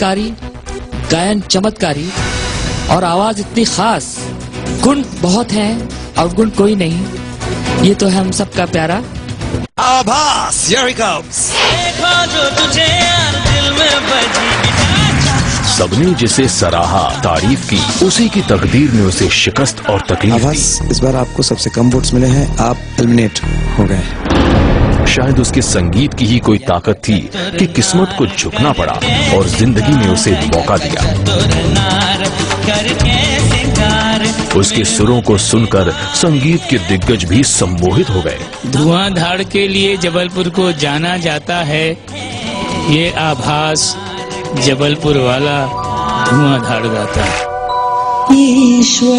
कारी गायन चमत्कारी और आवाज़ इतनी खास। गुण बहुत हैं और गुण कोई नहीं। ये तो है हम सबका प्यारा। आभास here he comes. सबने जिसे सराहा तारीफ़ की उसी की तकदीर ने उसे शिकस्त और तकलीफ़ इस बार आपको सबसे कम वोट्स मिले हैं। आप एलिमिनेट हो गए शायद उसके संगीत की ही कोई ताकत थी कि किस्मत को झुकना पड़ा और ज़िंदगी ने उसे मौका दिया। उसके सुरों को सुनकर संगीत के दिग्गज भी सम्मोहित हो गए। धुआँ धुआंधार के लिए जबलपुर को जाना जाता है। ये आभास जबलपुर वाला धुआंधार गाता है। ईश्वर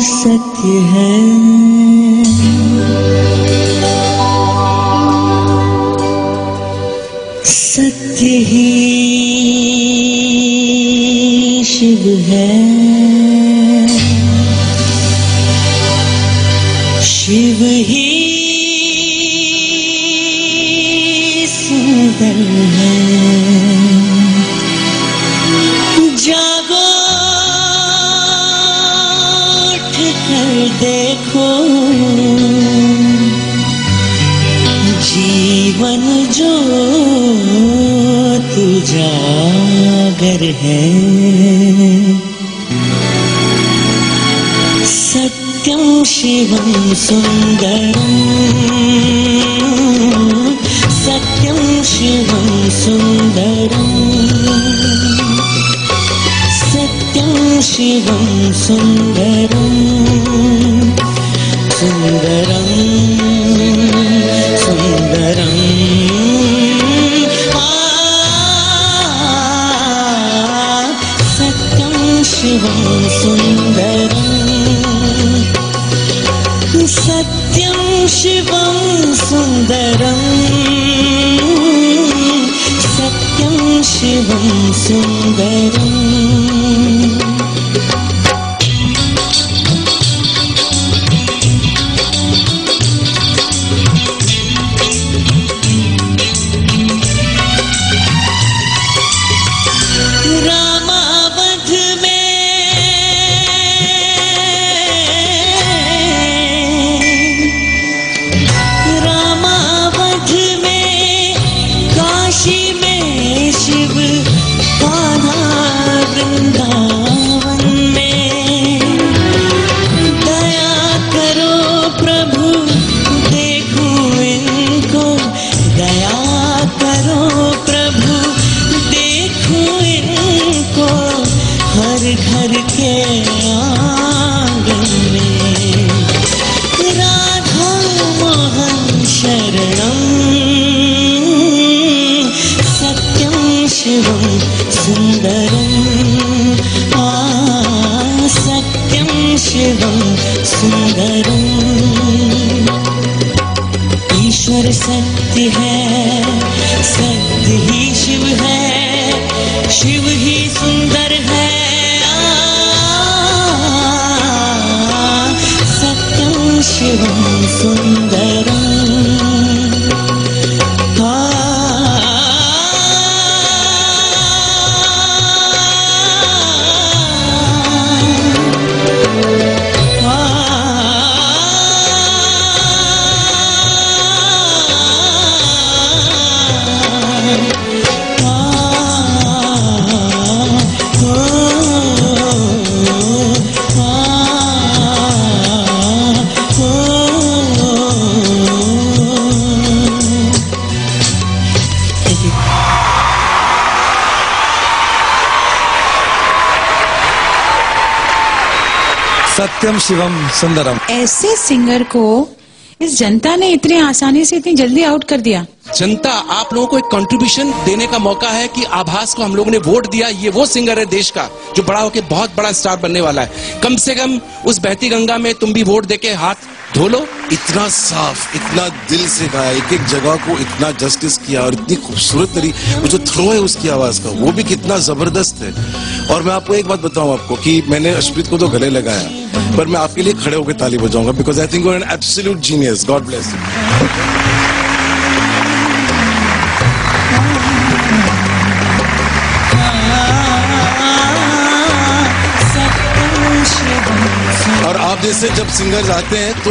सत्य है। सत्य ही शिव है। शिव ही सुंदर है। जागो कर देखो। जीवन जो तू जागर है। सत्यम शिवम सुंदरम। सत्यम शिवम सुंदरम। सत्यं शिवं सुन्दरम् शिवं सुन्दरम् सत्यं शिवं सुन्दरम् सत्य है। सत्यम शिवम सुंदरम। ऐसे सिंगर को इस जनता ने इतनी आसानी से इतनी जल्दी आउट कर दिया। जनता आप लोगों को एक कंट्रीब्यूशन देने का मौका है कि आभास को हम लोगों ने वोट दिया। ये वो सिंगर है देश का जो बड़ा होकर बहुत बड़ा स्टार बनने वाला है। कम से कम उस बहती गंगा में तुम भी वोट देके हाथ धो लो। इतना साफ़ इतना दिल से गाया एक एक जगह को इतना जस्टिस किया और इतनी खूबसूरत तरी वो जो थ्रो है उसकी आवाज़ का वो भी कितना ज़बरदस्त है। और मैं आपको एक बात बताऊँ आपको कि मैंने अश्प्रीत को तो गले लगाया। पर मैं आपके लिए खड़े होकर ताली बजाऊँगा because I think an absolute genius God bless you आप जैसे जब सिंगर आते हैं तो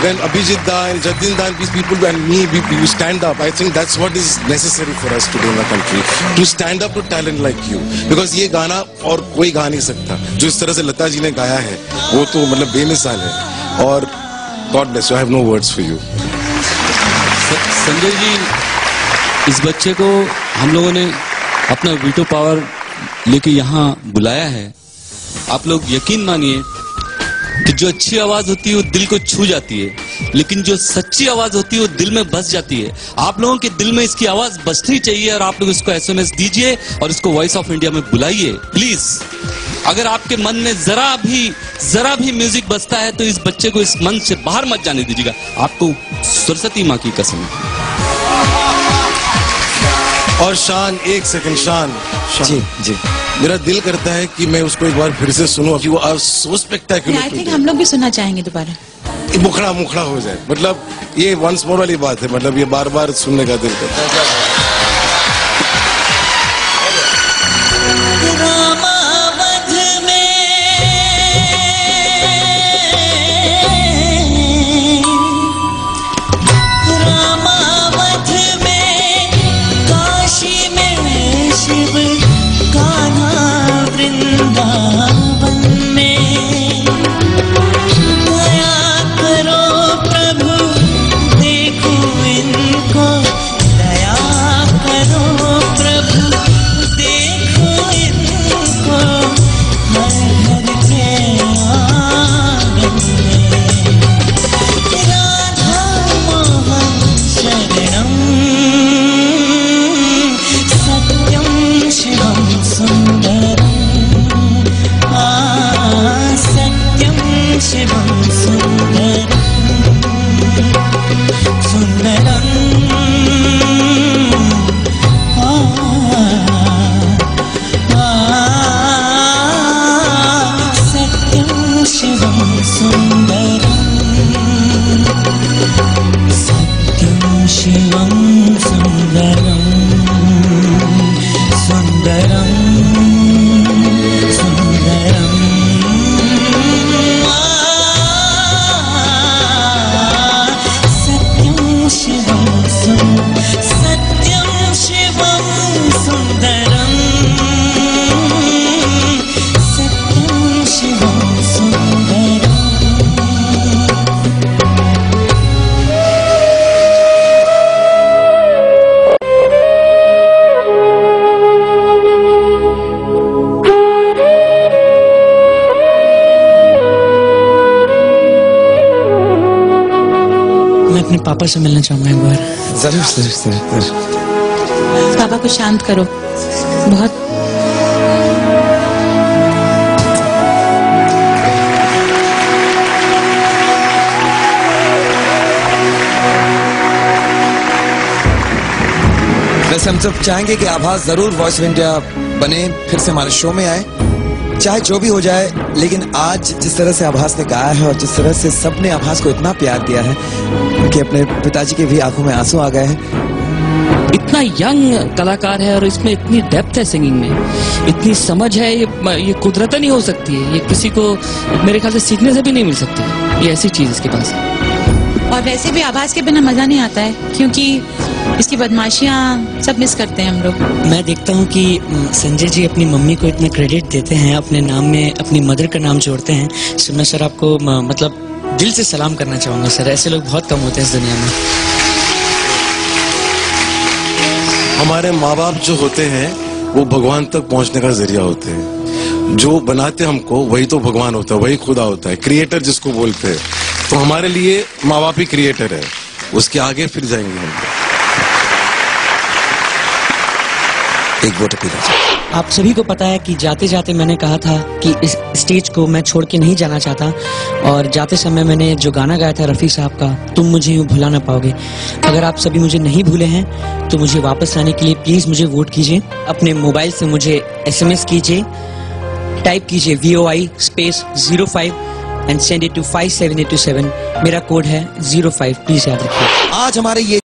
व्हेन अभिजीत दा एंड जतिन दा these people and me we you stand up I think that's what is necessary for us to do in the country to stand up to talent like you because ये गाना और कोई गा नहीं सकता। जो इस तरह से लता जी ने गाया है, वो तो मतलब बेमिसाल है। और God bless you I have no words for you Sanjay ji, इस बच्चे को हम लोगों ने अपना वीटो पावर लेके यहाँ बुलाया है। आप लोग यकीन मानिए कि जो अच्छी आवाज़ होती है वो दिल को छू जाती है। लेकिन जो सच्ची आवाज़ होती है वो दिल में बस जाती है। आप लोगों के दिल में इसकी आवाज़ बसनी चाहिए और आप लोग इसको एसएमएस दीजिए और इसको वॉइस ऑफ़ इंडिया में बुलाइए। प्लीज़ अगर आपके मन में जरा भी जरा भी म्यूज़िक बजता है तो इस बच्चे को इस मन से बाहर मत जाने दीजिएगा। आपको सरस्वती माँ की कसम और शान एक सेकंड शान, शान। जी जी। मेरा दिल करता है कि मैं उसको एक बार फिर से सुनूं कि वो are so spectacular I think हम लोग भी सुनना चाहेंगे दोबारा। मुखड़ा मुखड़ा हो जाए। मतलब ये वंस मोर वाली बात है मतलब ये बार बार सुनने का दिल करता है। रामावध में रामावध में काशी में शिव कान्हा वृंदावन शिवं अपने पापा से मिलना चाहूँगा एक बार। ज़रूर ज़रूर ज़रूर ज़रूर। पापा को शांत करो। बहुत वैसे हम सब चाहेंगे कि आभास ज़रूर वॉइस ऑफ़ इंडिया बने फिर से हमारे शो में आए। चाहे जो भी हो जाए लेकिन आज जिस तरह से आभास ने गाया है और जिस तरह से सबने आभास को इतना प्यार दिया है कि अपने पिताजी के भी आँखों में आँसू आ गए हैं। इतना यंग कलाकार है और इसमें इतनी डेप्थ है सिंगिंग में। इतनी समझ है ये ये कुदरत नहीं हो सकती है। ये किसी को मेरे ख्याल से सीखने से भी नहीं मिल सकती। ये ऐसी चीज़ इसके पास है। और वैसे भी आवाज़ के बिना मज़ा नहीं आता है क्योंकि इसकी बदमाशियाँ सब मिस करते हैं हम लोग। मैं देखता हूँ कि संजय जी अपनी मम्मी को इतना क्रेडिट देते हैं अपने नाम में अपनी मदर का नाम जोड़ते हैं। सो मैं सर आपको मतलब दिल से सलाम करना चाहूँगा सर। ऐसे लोग बहुत कम होते हैं इस दुनिया में। हमारे माँ बाप जो होते हैं वो भगवान तक पहुँचने का ज़रिया होते हैं। जो बनाते हमको वही तो भगवान होता है वही खुदा होता है। क्रिएटर जिसको बोलते हैं। तो हमारे लिए माँ बाप ही क्रिएटर है। उसके आगे फिर जाएँगे हम। एक वोट अपील आप सभी को पता है कि जाते जाते मैंने कहा था कि इस स्टेज को मैं छोड़ के नहीं जाना चाहता और जाते समय मैंने जो गाना गाया था रफ़ी साहब का तुम मुझे यूँ भुला ना पाओगे। अगर आप सभी मुझे नहीं भूले हैं तो मुझे वापस आने के लिए प्लीज़ मुझे वोट कीजिए। अपने मोबाइल से मुझे एसएमएस कीजिए टाइप कीजिए V O I space zero five and send it to five seven eight two seven मेरा कोड है ज़ीरो फाइव प्लीज़ याद रखिए। आज हमारे ये